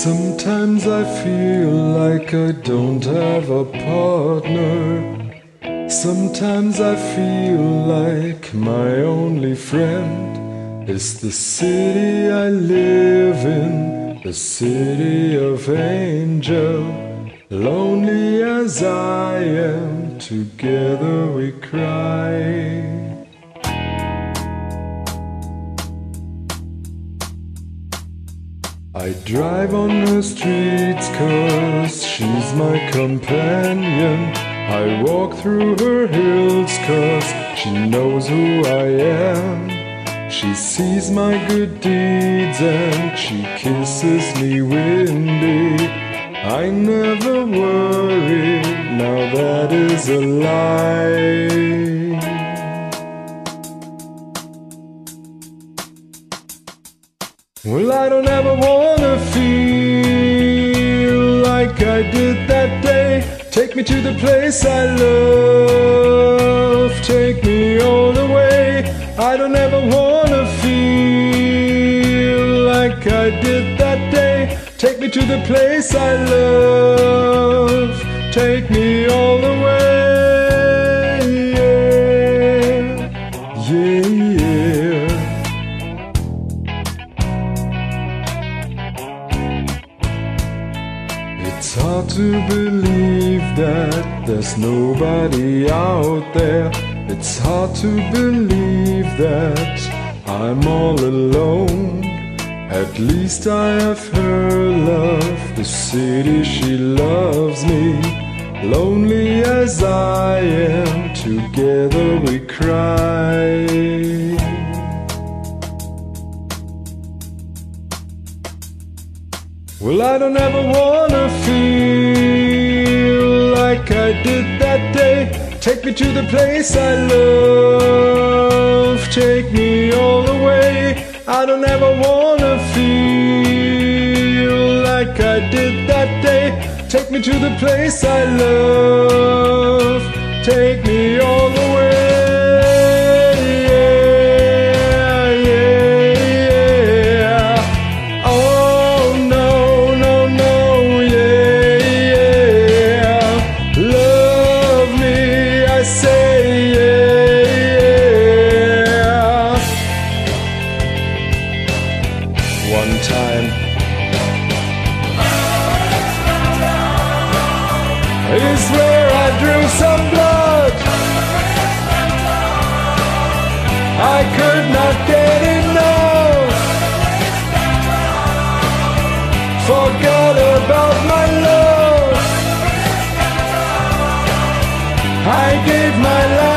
Sometimes I feel like I don't have a partner. Sometimes I feel like my only friend is the city I live in, the city of angel. Lonely as I am, together we cry. I drive on her streets cause she's my companion. I walk through her hills cause she knows who I am. She sees my good deeds and she kisses me windy. I never worry, now that is a lie. Well, I don't ever feel like I did that day. Take me to the place I love, take me all the way. I don't ever wanna feel like I did that day. Take me to the place I love, take me all the way. It's hard to believe that there's nobody out there. It's hard to believe that I'm all alone. At least I have her love, the city she loves me. Lonely as I am, together we cry. Well, I don't ever wanna did that day. Take me to the place I love, take me all the way. I don't ever wanna feel like I did that day. Take me to the place I love, take me all Is where I drew some blood. I could not get enough. Forgot about my love. I gave my life.